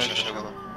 şaşıralım.